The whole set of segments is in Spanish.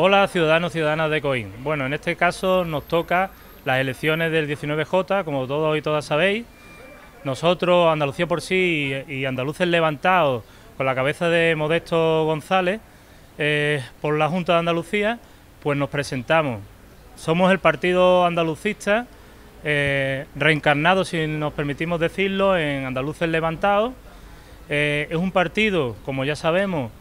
Hola ciudadanos, ciudadanas de Coín. Bueno, en este caso nos toca las elecciones del 19J, como todos y todas sabéis. Nosotros, Andalucía por sí y Andaluces Levantados, con la cabeza de Modesto González, eh, por la Junta de Andalucía, pues nos presentamos. Somos el partido andalucista, eh, reencarnado, si nos permitimos decirlo, en Andaluces Levantados. Eh, es un partido, como ya sabemos,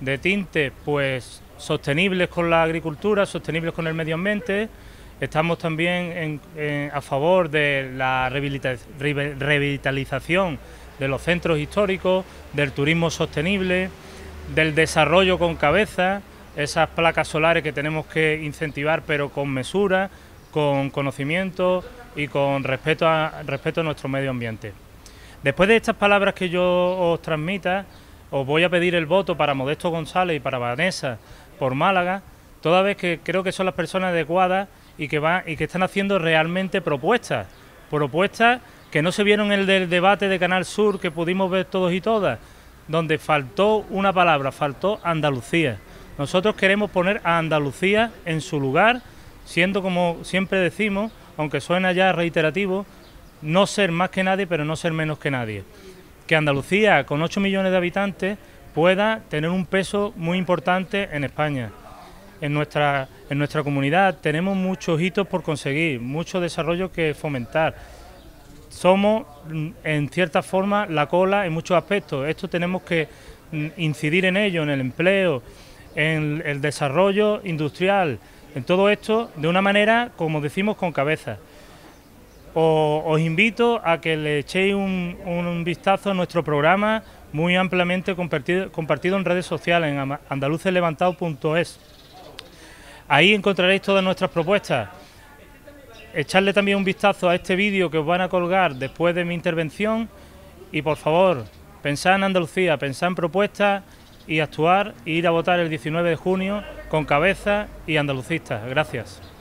de tinte pues sostenibles con la agricultura, sostenibles con el medio ambiente. Estamos también a favor de la revitalización de los centros históricos, del turismo sostenible, del desarrollo con cabeza, esas placas solares que tenemos que incentivar pero con mesura, con conocimiento y con respeto a, respeto a nuestro medio ambiente. Después de estas palabras que yo os transmita, os voy a pedir el voto para Modesto González y para Vanessa por Málaga, toda vez que creo que son las personas adecuadas y que, van, y que están haciendo realmente propuestas, propuestas que no se vieron en el del debate de Canal Sur que pudimos ver todos y todas, donde faltó una palabra, faltó Andalucía. Nosotros queremos poner a Andalucía en su lugar, siendo como siempre decimos, aunque suena ya reiterativo, no ser más que nadie, pero no ser menos que nadie. Que Andalucía, con 8 millones de habitantes, pueda tener un peso muy importante en España. En nuestra, en nuestra comunidad tenemos muchos hitos por conseguir, mucho desarrollo que fomentar. Somos, mm, en cierta forma, la cola en muchos aspectos. Esto tenemos que mm, incidir en ello, en el empleo, en el desarrollo industrial, en todo esto de una manera, como decimos, con cabeza. Os, invito a que le echéis un, vistazo a nuestro programa muy ampliamente compartido, en redes sociales, en andaluceslevantado.es. Ahí encontraréis todas nuestras propuestas. Echarle también un vistazo a este vídeo que os van a colgar después de mi intervención y por favor, pensad en Andalucía, pensad en propuestas y actuar e ir a votar el 19 de junio con cabeza y andalucistas. Gracias.